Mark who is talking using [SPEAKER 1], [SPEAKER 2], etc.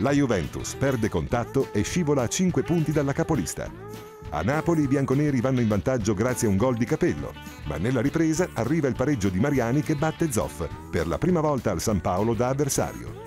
[SPEAKER 1] La Juventus perde contatto e scivola a 5 punti dalla capolista. A Napoli i bianconeri vanno in vantaggio grazie a un gol di Capello, ma nella ripresa arriva il pareggio di Mariani che batte Zoff per la prima volta al San Paolo da avversario.